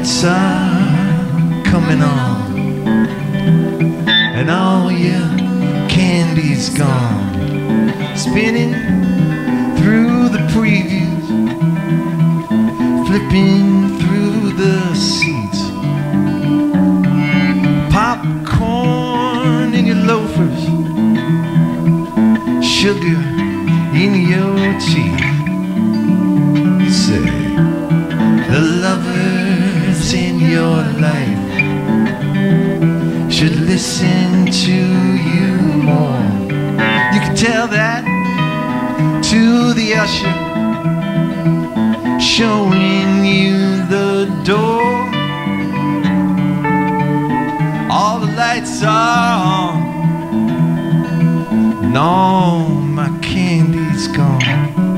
lights are uh, coming on. And all your candy's gone. Spinning through the previews. Flipping through the seats. Popcorn in your loafers. Sugar in your teeth. Say the lovers in your life should listen to you more. You can tell that to the usher showing you the door. All the lights are on, No, my candy's gone.